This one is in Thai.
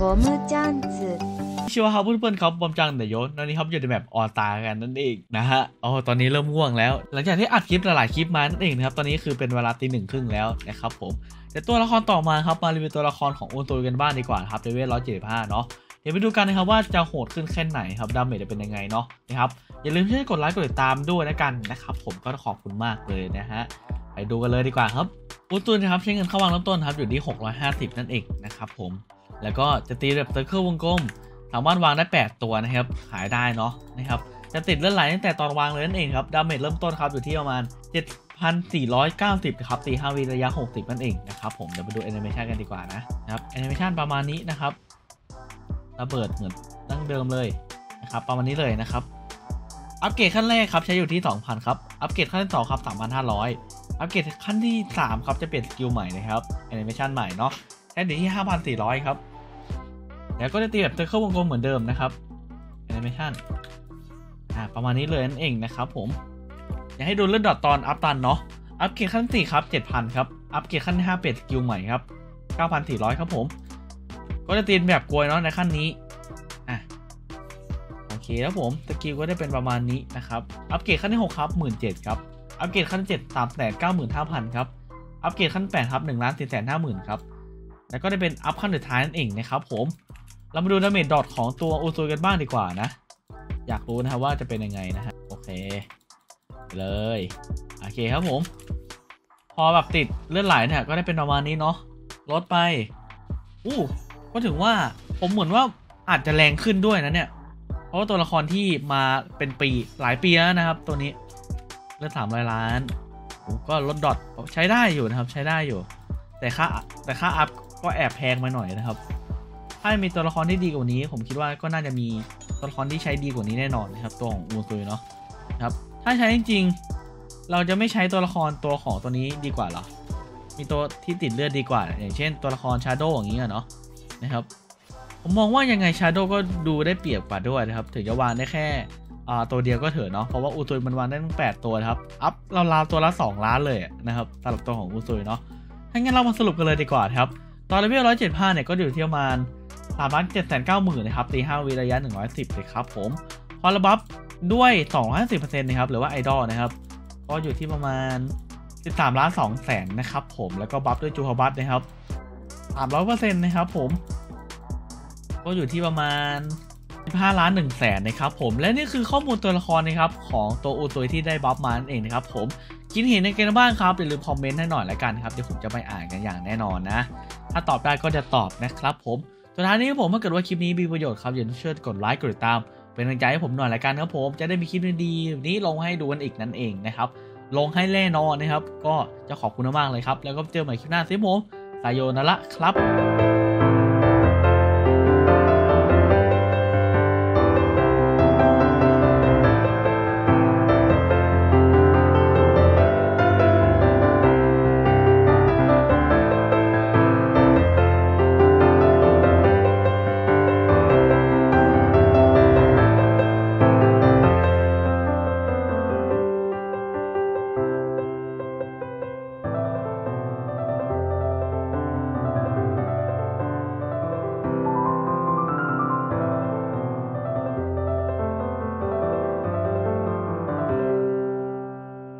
ゴムチャンツ ชื่อว่าครับเพื่อนๆครับบอมจังเดยศตอนนี้ครับอยู่ในแบบออตากันนั่นเองนะฮะอ๋อตอนนี้เริ่มง่วงแล้ว หลังจากที่อัดคลิปหลายๆคลิปมานั่นเองนะครับ ตอนนี้คือเป็นเวลาตีหนึ่งครึ่งแล้วนะครับผมแต่ตัวละครต่อมาครับมารีวิวตัวละครของโอนโตกันบ้างดีกว่าครับเลเวลร้อยเจ็ดห้าเนาะ เดี๋ยวไปดูกันนะครับว่าจะโหดขึ้นแค่ไหนครับดาเมจจะเป็นยังไงเนาะนะครับอย่าลืมช่วยกดไลค์กดติดตามด้วยนะกันนะครับผมก็ขอบคุณมากเลยนะฮะไปดูกันเลยดีกว่าครับอุตุนนะครับใช้เงินเข้าวางเริ่มต้นครับอยู่ที่ 650 นั่นเองนะครับผม แล้วก็จะตีแบบ circle วงกลม สามารถวางได้ 8 ตัวนะครับ ขายได้เนาะนะครับ จะติดเลือดไหลตั้งแต่ตอนวางเลยนั่นเองครับ damage เริ่มต้นครับอยู่ที่ประมาณ 7,490ครับตี5วิระยะ 60 นั่นเองนะครับผม เดี๋ยวไปดูแอนิเมชันกันดีกว่านะนะครับแอนิเมชันประมาณนี้นะครับ ระเบิดเหมือนดั้งเดิมเลยนะครับ ประมาณนี้เลยนะครับ อัปเกรดขั้นแรกครับใช้อยู่ที่ 2,000 ครับ อัปเกรดขั้นที่2ครับ 3,500 อัปเกรดขั้นที่ 3 ครับจะเปลี่ยน skill ใหม่นะครับแอนิเมชันใหม่เนาะ ใช้อยู่ที่ 5,400 ครับ แล้วก็จะตีแบบ circle วงกลมเหมือนเดิมนะครับแอนิเมชันอ่าประมาณนี้เลยนั่นเองนะครับผม อยากให้ดูเลือด dot ตอนอัพตันเนาะ อัปเกรดขั้นที่4ครับ 7,000 ครับ อัปเกรดขั้นที่5เปลี่ยน skill ใหม่ครับ 9,400 ครับผม ก็จะตีนแบบกลวยเนาะในขั้นนี้ อะ โอเคครับผม skill ก็ได้เป็นประมาณนี้นะครับ อัปเกรดขั้นที่ 6 ครับ 17,000 ครับ อัปเกรดขั้นที่7 3 9 5 0 0 0 ครับ อัปเกรดขั้น 8 ครับ1 4 5 0 0 0 0 ครับ แล้วก็ได้เป็นอัพขั้นสุดท้ายนั่นเองนะครับผมเรามาดู damage dot ของตัวอุซุยกันบ้างดีกว่านะ อยากรู้นะว่าจะเป็นยังไงนะฮะโอเค เลยโอเคครับผม พอแบบติดเลือดไหลเนี่ยก็ได้เป็นประมาณนี้เนาะลดไป อู้ก็ถึงว่าผมเหมือนว่าอาจจะแรงขึ้นด้วยนะเนี่ย เพราะว่าตัวละครที่มาเป็นปีหลายปีแล้วนะครับ ตัวนี้เลือดสามร้อยล้านก็ลดดอทใช้ได้อยู่นะครับ ใช้ได้อยู่ แต่ค่าแต่ค่าอัพ ก็แอบแพงมาหน่อยนะครับ ถ้ามีตัวละครที่ดีกว่านี้ ผมคิดว่าก็น่าจะมีตัวละครที่ใช้ดีกว่านี้แน่นอนนะครับ ตัวของอูซุยเนาะนะครับ ถ้าใช้จริงๆ เราจะไม่ใช้ตัวละครตัวของตัวนี้ดีกว่าหรอ มีตัวที่ติดเลือดดีกว่า อย่างเช่น ตัวละครชาโดอย่างนี้อะเนาะนะครับ ผมมองว่ายังไงชาโดก็ดูได้เปรียบกว่าด้วยนะครับ ถึงจะวางได้แค่ตัวเดียวก็เถอะเนาะ เพราะว่าอูซุยมันวางได้ตั้งแปดตัวครับ อัพเราราวๆตัวละ 2 ล้านเลยนะครับสำหรับตัวของอูซุยเนาะถ้างั้นเรามาสรุปกันเลยดีกว่าครับ ตอนเลเวล175เจ็ดพันี่ยก็อยู่ที่ประมาณ3ล้าน7 9 0 0 0นเก้าหมื่นนะครับตี5วิระยะ110เลยครับผมพอระบัฟด้วย250%นต์นะครับหรือว่าไอดอลนะครับก็อยู่ที่ประมาณ13ล้าน2แสนนะครับผมแล้วก็บัฟด้วยจูฮาบัตนะครับ300%นต์นะครับผมก็อยู่ที่ประมาณ15ล้าน1แสนนะครับผมและนี่คือข้อมูลตัวละครนะครับของตัวอูตุยที่ได้บัฟมานั่นเองนะครับผมคิดเห็นในเกมบ้างครับอย่าลืมคอมเมนต์ให้หน่อยละกันครับเดี๋ยวผมจะไปอ่านกันอย่างแน่นอนนะ ถ้าตอบได้ก็จะตอบนะครับผมสุดท้ายนี้ผมถ้าเกิดว่าคลิปนี้มีประโยชน์ครับอย่าลืมช่วยกดไลค์กดติดตาม เป็นกำลังใจให้ผมหน่อยละกันครับผมจะได้มีคลิปดีๆนี้ลงให้ดูกันอีกนั่นเองนะครับลงให้แน่นอนนะครับ ก็จะขอบคุณมากเลยครับ แล้วก็เจอใหม่คลิปหน้าสิผมสายโยนละครับ